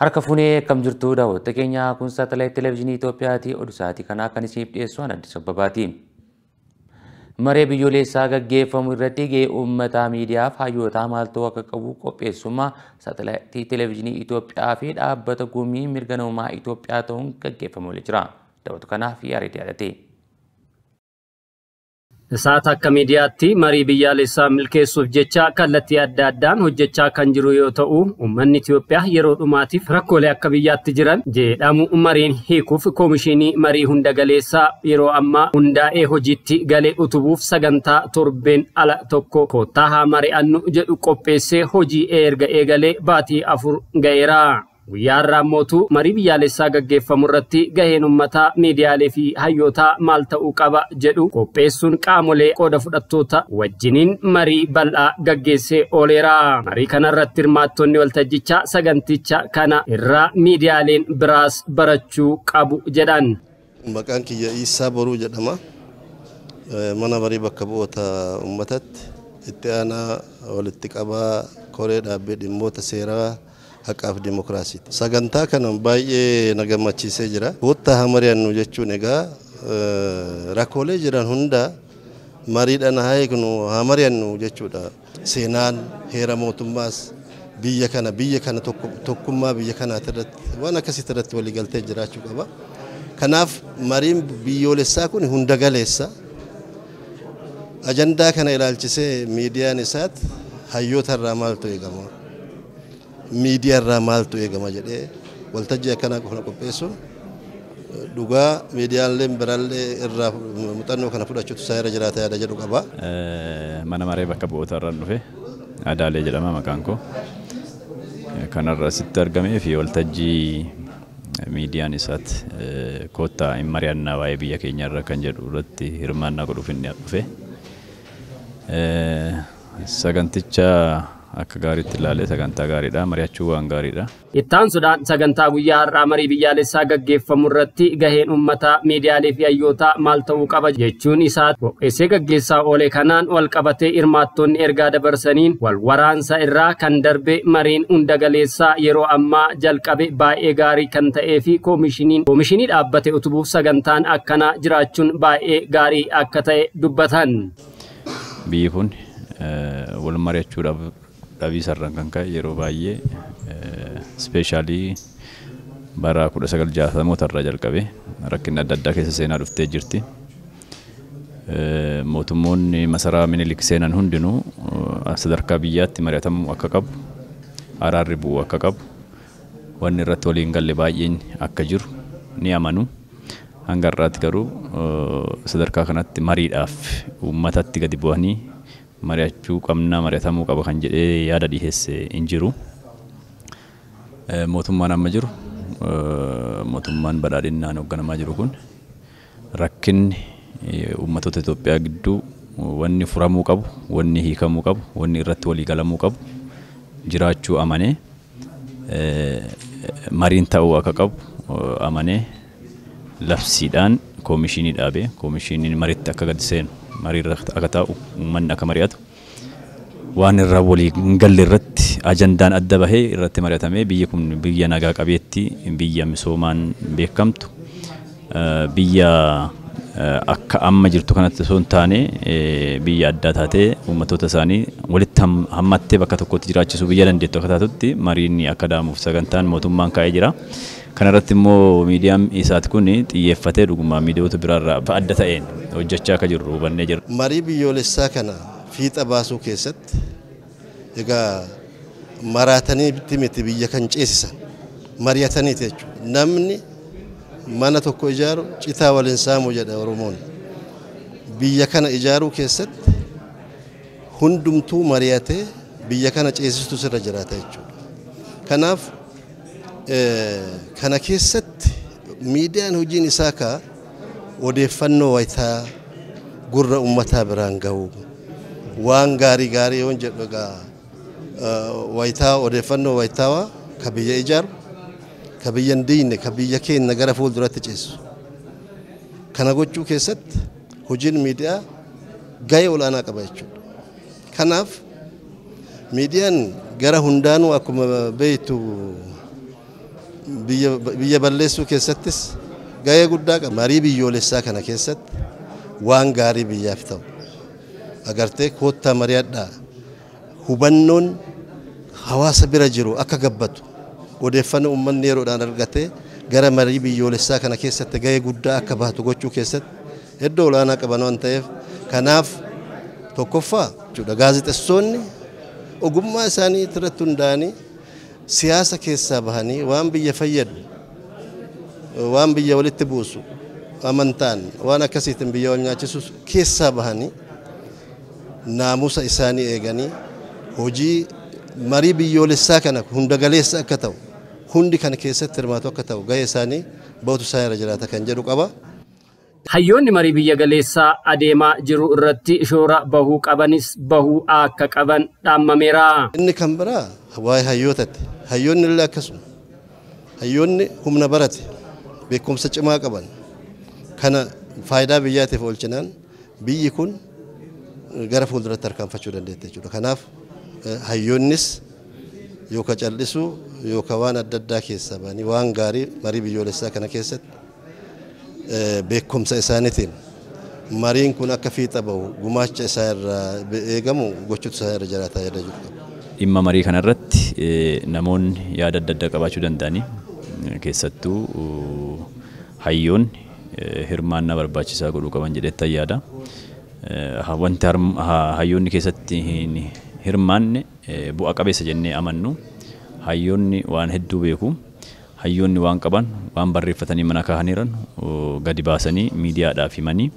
Harka fuunee akkam jirtu daawwattota keenya kun saatalaayit televezyiinii Itoophiyaati oduu sa'aatii kanaa kan isiniif dhiyeessu Addis Abbabaati. Maree biyyoolessaa gaggeeffamu irratti gahee uummataa miidiyaaf hayyootaa maaltu akka qabu qopheessummaa saatalaayitii televezyiinii Itoophiyaa fi dhaabbata gumii mirga namummaa Itoophiyaa ta'uun gaggeeffamu jira. Daawwatu kanaaf yaadate yaadate. Miidiyaatti marii biyyaalessaa milkeessuuf jecha kallattii adda addaan hojjechaa kan jiru yoo ta'u uummanni Itoophiyaa yeroo dhumaatiif rakkoolee akka biyyaatti jiran jedhamu mariin hiikuuf koomishinii marii hunda galeessaa yeroo ammaa hundaa'ee hojiitti galee utubuuf sagantaa torbeen ala tokko koottaa haa mari'annu jedhu qopheessee hojii erga eegalee baatii afur ga'eera. Guyyaa har'aa mootuu marii biyyaalessaa gaggeeffamu irratti gaheen uummataa miidiyaalee fi hayyootaa maal ta'uu qaba jedhu qopheessuun qaamolee qooda fudhattoota wajjiniin marii bal'aa gaggeessee ooleera. Marii kana irratti hirmaattonni waltajjichaa saganticha kana irraa miidiyaaleen biraas barachuu qabu jedhan. Maqaan kiyya Iisaa Boruu jedhama. Mana marii bakka bu'oota uummatatti itti aanaa walitti qabaa koree dhaabbee dhimmoota seeraa haqaaf dimokiraasiiti. Sagantaa kana baay'ee na gammachiisee jira. Koottaa haa mari'annu jechuun egaa rakkoolee jiran hunda mariidhaan haa eegnu haa mari'annu jechuudha. Seenaan heera mootummaas biyya kana biyya kana tokkummaa biyya kanaati irratti waan akkasitti irratti waliigaltee jiraachuu qaba. Kanaaf mariin biyyoolessaa kun hunda galeessa. Ajandaa kana ilaalchisee miidiyaan isaatti hayyoota irraa maaltu eegama? Miidiyaa irraa maaltu eegama jedhee waltajjii akkanaa kana qopheessuun dhugaa miidiyaaleen biraallee irraa muuxannoo kana fudhachuutu isaa irra jiraata yaada jedhu qaba. Mana maree bakka bu'oota irraan dhufe Adaalee jedhama maqaan koo. Kanarra asitti argamee fi waltajjii miidiyaan isaatti koottaa hin mari'annaa waa'ee biyya keenya irra kan jedhu irratti hirmaannaa godhuuf inni dhufe. Saganticha akka gaariitti ilaalee sagantaa gaariidha mari'achuu waan gaariidha. Ittaansuudhaan sagantaa guyyaa har'aa marii biyyaalessaa gaggeeffamu irratti gaheen uummataa miidiyaalee fi hayyootaa maal ta'uu qaba jechuun isaa qopheessee gaggeessaa oole kanaan wal qabatee hirmaattonni ergaa dabarsaniin wal waraansa irraa kan darbe mariin hunda galeessaa yeroo ammaa jalqabe baay'ee gaarii kan ta'ee fi koomishiniin koomishinii dhaabbate utubuuf sagantaan akkanaa jiraachuun baay'ee gaarii akka ta'e dubbatan. Biyyi kun wal mari'achuudhaaf dhabii sarraan kan ka'e yeroo baay'ee ispeeshaalii bara 1960 irraa jalqabe rakkinni adda addaa keessa seenaa dhuftee jirti. Mootummoonni masaraa minilik seenan hundinuu sadarkaa biyyaatti mari'atamuu akka qabu, araarri bu'uu akka qabu, wanni irratti waliin galle baay'een akka jiru ni amanu. Hanga har'aatti garuu sadarkaa kanatti mariidhaaf uummatatti gadi bu'anii mari'achuu qabna mari'atamuu qaba kan jedhee yaada dhiheesse hin jiru. Mootummaan amma jiru mootummaan badhaadhinnaan hoogganamaa jiru kun rakkinni uummatoota Itoophiyaa gidduu wanni furamuu qabu, wanni hiikamuu qabu, wanni irratti walii galamuu qabu jiraachuu amanee mariin ta'uu akka qabu amanee labsiidhaan koomishinii dhaabee koomishiniin mariitti akka gadi seenu marii irratti akka taa'u uummanni akka mari'atu waan irraa walii hin galle irratti ajandaan adda bahee irratti mari'atamee biyyi kun biyya nagaa qabeetti biyya misoomaan beekamtu biyya akka amma jirtu kanatti osoo hin taane biyya addaa taatee uummattoota isaanii walitti hammattee bakka tokkotti jiraachisuu biyya dandeettu akka taatutti mariin akka daamuuf sagantaan mootummaan kaa'ee jira. Kanarratti immoo miidiyaan isaati kun xiyyeeffatee dhugumaa miidiyoota biraarraa adda ta'een hojjechaa akka jirru hubannee jirra. Marii biyyoolessaa kana fiixa baasuu keessatti egaa maraatanii miti biyya kan ceesisan mari'ataniiti jechuudha. Namni mana tokko ijaaru citaa waliin saamu jedha Oromoon. Biyya kana ijaaruu keessatti hundumtuu mari'atee biyya kana ceesistuu sirra jiraata jechuudha. Kanaaf kana keessatti miidiyaan hojiin isaa kaa odeeffannoo wayitaa gurra uummataa biraan gahu waan gaarii gaarii yoon jedhu egaa wayitaa odeeffannoo wayitaawaa ka biyya ijaaru ka biyya hin diinne ka biyya keenya gara fuulduratti ceessu. Kana gochuu keessatti hojiin miidiyaa gahee olaanaa qaba jechuudha. Kanaaf miidiyaan gara hundaanuu akkuma beektu biyya balleessuu keessattis gahee guddaa qaba. Marii biyyoolessaa kana keessatti waan gaarii biyyaaf ta'u agartee koottaa mari'adhaa hubannoon hawaasa bira jiru akka gabbatu odeeffannoo uummanni yeroodhaan argatee gara marii biyyoolessaa kana keessatti gahee guddaa akka baatu gochuu keessatti iddoo olaanaa qaban waan ta'eef kanaaf tokkoffaa gaazexessoonni ogummaa isaanii irratti hundaa'anii siyaasa keessaa bahanii waan biyya fayyadu waan biyya walitti buusu amantaan waan akkasiitiin biyya wal nyaachisus keessaa bahanii naamusa isaanii eeganii hojii marii biyyoolessaa kana hunda galeessa akka ta'u hundi kana keessatti hirmaatu akka ta'u gahee isaanii ba'utu isaan irra jiraata kan jedhu qaba. Hayyoonni marii biyya galeessaa adeemaa jiru irratti shoora bahuu qabanis bahuu akka qaban dhaammameera. Inni kan biraa waa'ee hayyootatti. Hayyoonni illee akkasuma. Hayyoonni humna barate beekumsa cimaa qaban kana faayidaa biyyaatiif oolchinaan biyyi kun gara fuulduratti harkaanfachuu dandeette jechuudha. Kanaaf hayyoonnis yookaan callisuu yookaan waan adda addaa keessaa bahanii waan gaarii marii biyyoolessaa kana keessatti beekumsa isaaniitiin mariin kun akka fiixa bahu gumaacha isaa irraa eegamu gochuutu isaa irra jiraataa jiru qaba. Dhimma marii kanarratti namoonni yaada adda addaa qabaachuu danda'anii keessattuu hayyoonni hirmaannaa barbaachisaa godhuu qaban jedhetti yaada. Wanti hayyoonni keessatti hin hirmaanne bu'a qabeessa jennee amannu hayyoonni waan hedduu beeku. Hayyoonni waan qaban waan barreeffatanii mana kaahaniiran gadi baasanii miidiyaadhaaf himanii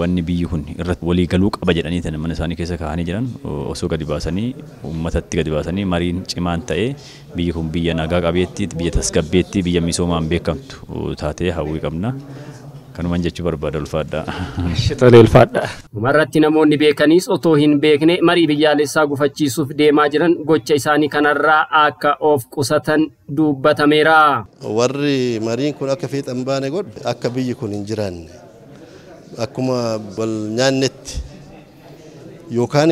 wanni biyyi kun irratti walii galuu qaba jedhanii mana isaanii keessa kaahanii jiran osoo gadi baasanii uummatatti gadi baasanii mariin cimaan ta'ee biyyi kun biyya nagaa qabeettii biyya tasgabbeettii biyya misoomaan beekamtu taatee hawwii qabna. Kanuman jechuu barbaada ulfaadha. Tolee ulfaadha. Dhumarratti namoonni beekanis otoo hin beekne marii biyyaalessaa gufachiisuuf deemaa jiran gocha isaanii kanarraa akka of qusatan dubbatameera. Warri mariin kun akka fiixan baane godhe akka biyyi kun hin jiraanne akkuma wal nyaannetti yookaan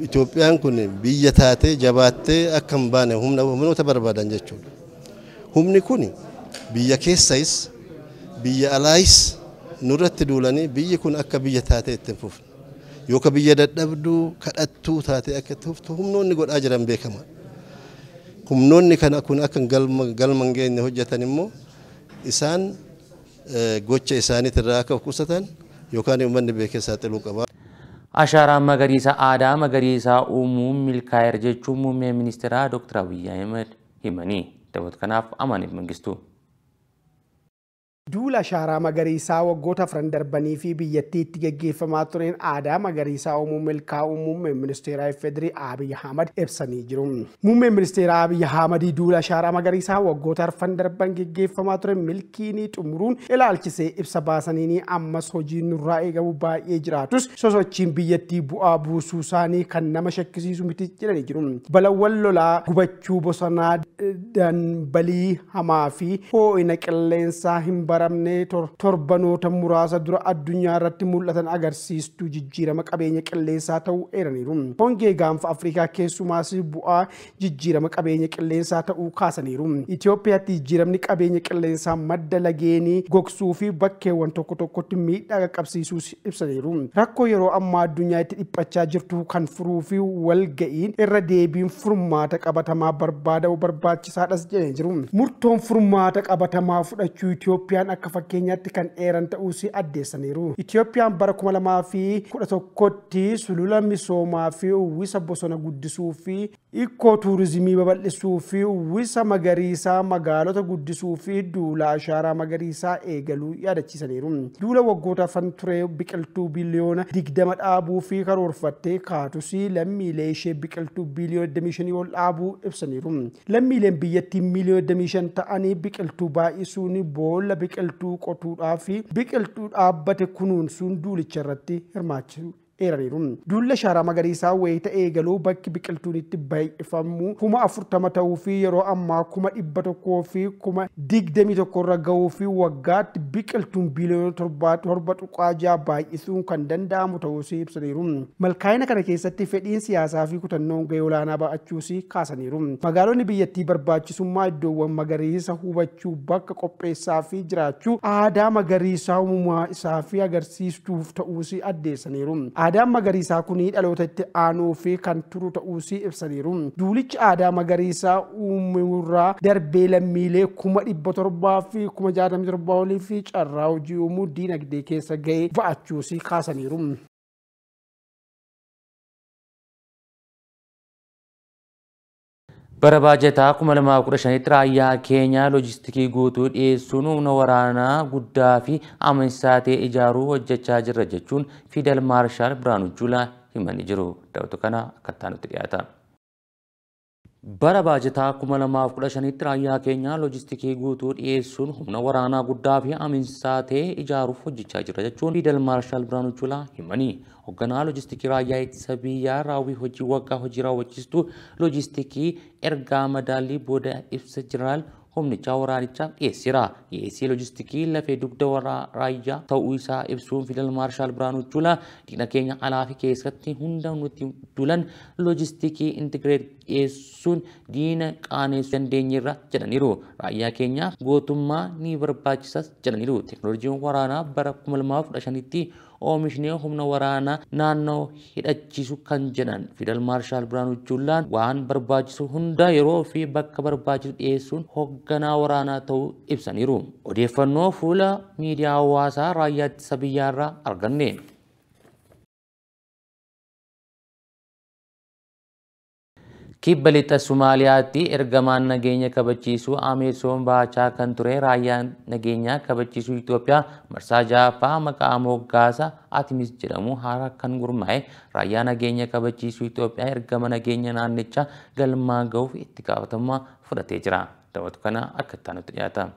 Itoophiyaan kun biyya taatee jabaattee akka hin baane humnoota barbaadan jechuudha. Humni kun biyya keessayis biyya alaayis nurratti duulanii biyyi kun akka biyya taatee itti fufne yookaan biyya dadhabduu kadhattuu taatee akka itti fuftu humnoonni godhaa jiran beekama. Humnoonni kana kun akka galma hin geenye hojjetan immoo isaan gocha isaaniitirraa akka of qusatan yookaan uummanni beekee saaxiluu qaba. Ashaaraan magariisa aadaa magariisaa uumuun milkaa'eera jechuun muummee ministeeraa Dr. Abiyyi Ahmed himanii dabalata kanaaf amaniif mangistuu. Duula ashaaraa magariisaa waggoota afran darbanii fi biyyattii itti gaggeeffamaa tureen aadaa magariisaa uumuu milkaa'uu muummeen ministeeraa Ifeedirii Abiy Ahmad ibsanii jiru. Muummeen ministeeraa Abiy Ahmad duula ashaaraa magariisaa waggoota arfan darban gaggeeffamaa ture milkiinii xumuruun ilaalchisee ibsa baasaniini ammas hojiin nurraa eegamu baay'ee jiraatus sosochiin biyyattii bu'aa buusuu isaanii kan nama shakkisiisu miti jedhanii jiru. Balawwan lolaa gubachuu bosonaa danbalii hamaa fi hoo'ina qilleensaa hin baramne torbanoota muraasa dura addunyaa irratti mul'atan agarsiistuu jijjiirama qabeenya qilleensaa ta'uu eeraniiru. Hongee gaanfa Afrikaa keessumaas bu'aa jijjiirama qabeenya qilleensaa ta'uu kaasaniiru. Itoophiyaatti jijjiiramni qabeenya qilleensaa madda lageenii gogsuu fi bakkeewwan tokko tokkotti miidhaa qaqqabsiisuu ibsaniiru. Rakkoo yeroo ammaa addunyaa itti dhiphachaa jirtu kan furuu fi walga'iin irra deebiin furmaata qabatamaa barbaada'u barbaachisaadhas jedhanii jiru. Murtoon furmaata qabatamaa fudhachuu Itoophiyaan akka fakkeenyaatti kan dheeran ta'uus addeessaniiru. Itoophiyaan bara kuma lamaa fi kudha tokkotti sulula misoomaa fi uwwisa bosona guddisuu fi ikkoo tuurizimii babal'isuu fi uwwisa magariisaa magaalota guddisuu fi duula ashaaraa magariisaa eegaluu yaadachiisaniiru. Duula waggoota afan ture biqiltuu biliyoona digdama dhaabuu fi karoorfattee kaatus lammiilee ishee biqiltuu biliyoona 25 ol dhaabuu ibsaniiru. Lammiileen biyyattii miliyoona 25 ta'anii biqiltuu baay'isuun boolla biqiltuu qotuudhaa fi biqiltuu dhaabbate kunuunsuun duulicha irratti hirmaachuu eeraniiru. Duulla shaaraa magariisaa wayita eegaluu bakki biqiltuun itti baay'ifamu kuma afurtama ta'uu fi yeroo ammaa kuma dhibba tokkoo fi kuma digdamii tokko irra gahuu fi waggaatti biqiltuun biiliyoona torba tuqaa ja'a baay'isuun kan danda'amu ta'uus ibsaniiru. Malkaayina kana keessatti fedhiin siyaasaa fi kutannoon gahee olaanaa ba'achuus kaasaniiru. Magaalonni biyyattii barbaachisummaa iddoowwan magariisa hubachuu bakka qopheessaa fi jiraachuu aadaa magariisaa uumamaa isaa fi agarsiistuuf ta'uus addeessaniiru. Aadaan magariisaa kun dhaloota itti aanuu fi kan turu ta'uus ibsaniiru. Duulichi aadaa magariisaa uumuurraa darbee lammiilee kuma dhibba torbaa fi kuma jaatamii torbaa olii fi carraa hojii uumuu diinagdee keessa gahee ba'achuus kaasaniiru. Bara baajataa 2015tti raayyaa keenya loojistikii guutuu dhiyeessuun humna waraanaa guddaa fi amansiisaa ta'e ijaaruu hojjechaa jirra jechuun Fidel Maarshaal Biraanuu Juulaa himanii jiru. Dawatu kana akkattaa nutti dhiyaata. Bara baajataa 2015tti raayyaa keenya loojistikii guutuu dhiyeessuun humna waraanaa guddaa fi amansiisaa ta'e ijaaruuf hojjechaa jirra jechuun Fidel Maarshaal Biraanuu Juulaa himanii. Hoogganaa loojistikii raayyaa ittisa biyyaa raawwii hojii waggaa hojii raawwachiistuu loojistikii ergaa madaallii booda ibsa jeneraal humnichaa waraanichaaf dhiyeessira. Dhiyeessii loojistikii lafee dugda raayyaa ta'uu isaa ibsuun Fidel Maarshaal Biraanuu Juulaa diina keenya alaa fi keessatti hunda nutti dulan loojistikii intigireet dhiyeessuun diina qaaneessuu dandeenyeerra jedhaniiru. Raayyaa keenya gootummaa ni barbaachisas jedhaniiru. Teekinooloojiin waraanaa bara 2015tti oomishni humna waraanaa naannoo hidhachiisu kan jedhan Fidel Maarshaal Biraanuu Juulaan waan barbaachisu hunda yeroo fi bakka barbaachisu dhiyeessuun hoogganaa waraanaa ta'uu ibsaniiru. Odeeffannoo fuula miidiyaa hawaasaa raayyaa ittisa biyyaarraa arganne. Kibba lixa Sumaaliyaatti ergamaan nageenya kabachiisuu Ameesoon baachaa kan ture raayyaan nageenyaa kabachiisuu Itoophiyaa marsaa ja'affaa maqaa moggaasa Atimis jedhamu haaraa kan gurmaa'e raayyaa nageenya kabachiisuu Itoophiyaa ergama nageenya naannichaa galmaa ga'uuf itti gaafatamummaa fudhatee jira. Dawatu kana akka itti aanutti dhiyaata.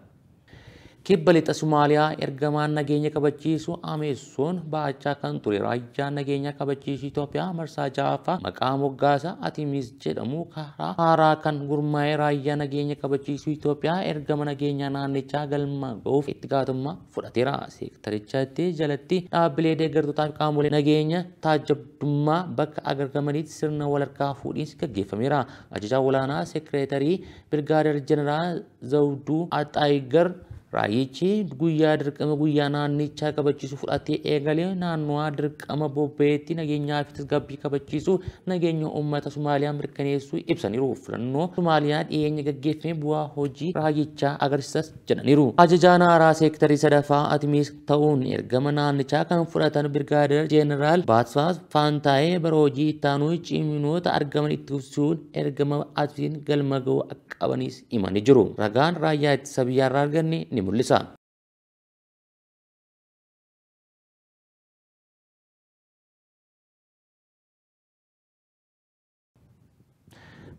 Kibba lixa Sumaaliyaa ergamaan nageenya kabachiisu Ameesoon baachaa kan ture raayyaan nageenya kabachiisu Itoophiyaa marsaa ja'affaa maqaa moggaasa Atimis jedhamu karaa haaraa kan gurmaa'e raayyaa nageenya kabachiisu Itoophiyaa ergama nageenya naannichaa galma ga'uuf itti gaafatamummaa fudhateera. Seektarichatti jalatti dhaabbilee deeggartootaa fi qaamolee nageenya taajabdummaa bakka argamanitti sirna walharkaa fuudhiinsi gaggeeffameera. Ajajaa olaanaa seekreetarii Birgaadeer Jeneraal Zawduu Axaayigar Raayyichi guyyaa dirqama guyyaa naannichaa kabachiisu fudhatee eegalee naannoo dirqama bobba'eetti nageenyaa fi tasgabbii kabachiisu nageenya uummata Somaaliyaa mirkaneessuu ibsaniiru. Filannoo Somaaliyaa dhiyeenya gaggeeffame bu'aa hojii raayyichaa agarsiisas jedhaniiru. Ajajaan haaraa seektarii sadaffaa Atimis ta'uun ergama naannichaa kan fudhatan Birgaadeer Jeeneraal Baatsaas Faantaayee bara hojii ittaanuu ciminoota argaman itti fufsiisuun ergama Atimis galma ga'uu akka qabanis himanii jiru. Ragaan raayyaa ittisa biyyaarraa arganne ni mul'isa.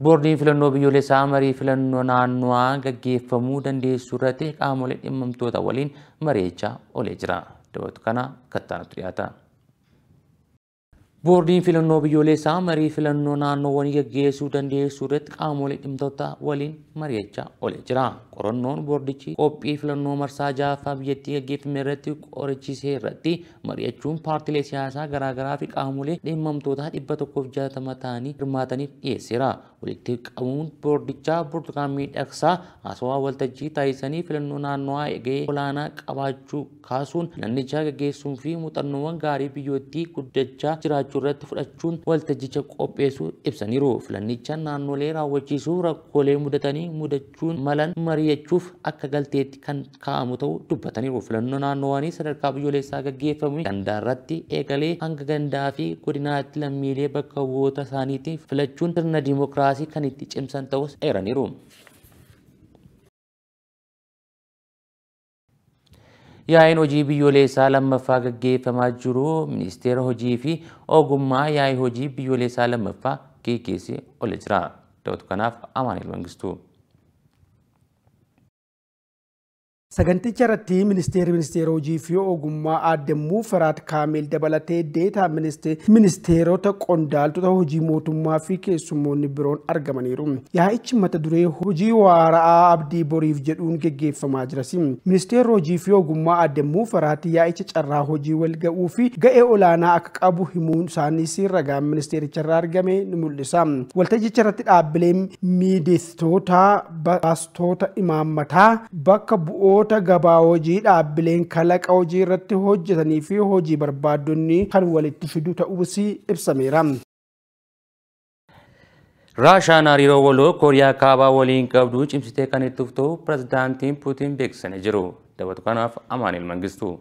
Boordiin filannoo biyyoolessaa marii filannoo naannoo gaggeeffamuu dandeessuu irratti qaamolee dhimmamtoota waliin mari'achaa oolee jira. Dawatu kana kattaanutti dhiyaata. Boordiin filannoo biyyoolessaa marii filannoo naannoowwanii gaggeessuu dandeessuu irratti qaamolee dhimmoota waliin mari'achaa oolee jira. Qorannoon boordichi qophii filannoo marsaa ja'affaa biyyattii gaggeeffame irratti qorachiisee irratti mari'achuun paartilee siyaasaa garaagaraa fi qaamolee dhimmamtoota dhibba tokkoof jaatama ta'anii hirmaataniif dhiyeesseera. Walitti qabuun boordichaa burtukaan miidhagsaa haasawaa waltajjii taasisanii filannoo naannoo gahee olaanaa qabaachuu kaasuun filannicha gaggeessuu fi muuxannoowwan gaarii biyyootti guddachaa jiraachuu irratti fudhachuun waltajjicha qopheessuu ibsaniiru. Filannicha naannolee raawwachiisuu rakkoolee mudatanii mudachuun malan mari'achuuf akka galteetti kan kaa'amu ta'uu dubbataniiru. Filannoo naannoowwanii sadarkaa biyyoolessaa gaggeeffame gandaa irratti eegalee hanga gandaa fi godinaatti lammiilee bakka bu'oota isaaniitiin filachuun sirna diimokiraasii kan itti cimsan ta'us eeraniiru. Yaa'iin hojii biyyoolessaa lammaffaa gaggeeffamaa jiru ministeera hojii fi ogummaa yaa'ii hojii biyyoolessaa lammaffaa gaggeessee oolee jira. Dawatu kanaaf Amaanil Mangistuu. Saganticha irratti ministeerri ministeera hojii fi ogummaa aadde Mufaraat Kaamil dabalatee deetaa ministeerota qondaaltota hojii mootummaa fi keessummoonni biroon argamaniiru. Yaa'ichi mata duree hojii waara'aa abdii boriif jedhuun geggeeffamaa jiras. Ministeerri hojii fi ogummaa aadde Mufaraat yaa'icha carraa hojii wal ga'uu fi ga'ee olaanaa akka qabu himuun isaaniis ragaan ministeericharraa argame ni mul'isa. Waltajjicha irratti dhaabbileen miideessitoota baastoota imaammataa bakka bu'oota namoota gabaa hojii dhaabbileen kalaqa hojii irratti hojjetanii fi hojii barbaaddonni kan walitti fidu ta'uus ibsameera. Raashaan hariiroo waloo Kooriyaa Kaabaa waliin qabdu cimsitee kan itti fuftu pirezidaantiin Puutiin beeksisanii jiru. Dabatu kanaaf Amaanil Mangistuu.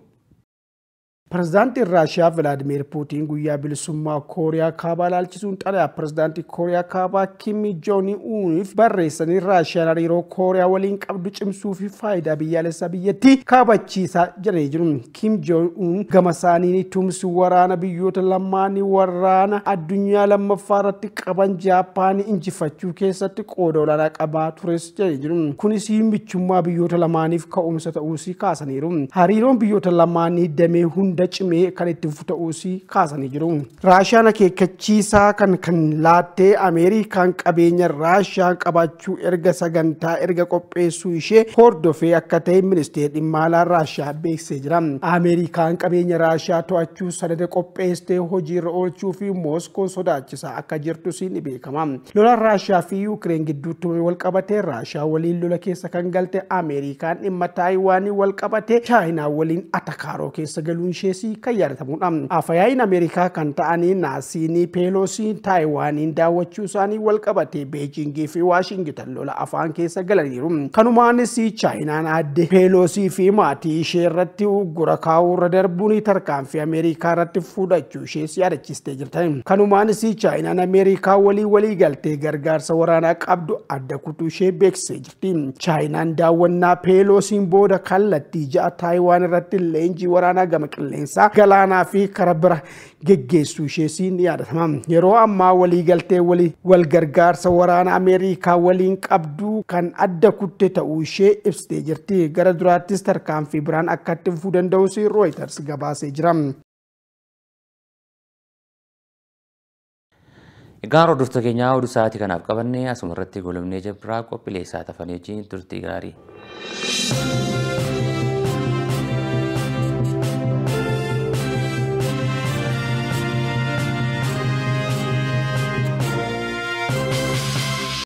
Guyyaa bilisummaa Kooriyaa Kaabaa ilaalchisuun xalayaa pirezidaantii Kooriyaa Kaabaa Kim Joon Uuniif barreessanii Raashiyaan hariiroo Kooriyaa waliin qabdu cimsuu fi faayidaa biyyaalessaa biyyattii kaabachiisaa jedhanii jiru. Kim Joon Uun gama isaaniin tumsi waraana biyyoota lamaanii waraana addunyaa lammaffaa irratti qaban Jaappaanii injifachuu keessatti qooda olaanaa qabaa tures jedhanii jiru. Kunis michummaa biyyoota lamaaniif ka'umsa ta'uus kaasaniiru. Hariiroon biyyoota lamaanii damee hunda hunda cimee kan itti fufu ta'uus kaasanii jiru. Raashiyaan akeekkachiisaa kan kan laattee Ameerikaan qabeenya Raashiyaan qabaachuu erga sagantaa erga qopheessuu ishee hordofee akka ta'e ministeerri dhimma alaa Raashiyaa beeksisee jira. Ameerikaan qabeenya Raashiyaa to'achuu sanada qopheessitee hojiirra oolchuu fi Mooskoo sodaachisaa akka jirtus ni beekama. Lolaan Raashiyaa fi Yuukireen gidduutti wal qabatee Raashiyaa waliin lola keessa kan galte Ameerikaan dhimma Taayiwaanii wal qabatee Chaayinaa waliin atakaaroo keessa galuun ishees kan yaadatamudha. Afayaayin Ameerikaa kan ta'anii Naasiinii Peeloosii Taayiwaaniin daawwachuu isaanii wal qabatee Beejingii fi Waashingitan lola afaan keessa galaniiru. Kanumaanis Chaayinaan adde Peeloosii fi maatii ishee irratti uggura kaa'uu irra darbuun tarkaanfii Ameerikaa irratti fudhachuu ishees yaadachistee jirti. Kanumaanis Chaayinaan Ameerikaa walii walii galtee gargaarsa waraanaa qabdu adda kutuu ishee beeksisee jirti. Chaayinaan daawwannaa Peeloosiin booda kallattii ja'a Taayiwaan irratti leenjii waraanaa gama qilleensaa galaanaa fi karaa bira geggeessuu ishees ni yaadatama. Yeroo ammaa waliigaltee wal gargaarsa waraana Ameerikaa waliin qabdu kan adda kutte ta'uu ishee ibsitee jirti. Gara duraattis tarkaanfii biraan akka itti fufuu danda'us Reuters gabaasee jira. Egaan hordoftoota keenyaa oduu sa'aatii kanaaf qabannee asuma irratti goolabnee jirra qophiilee isaa tafanii wajjin turtii gaarii.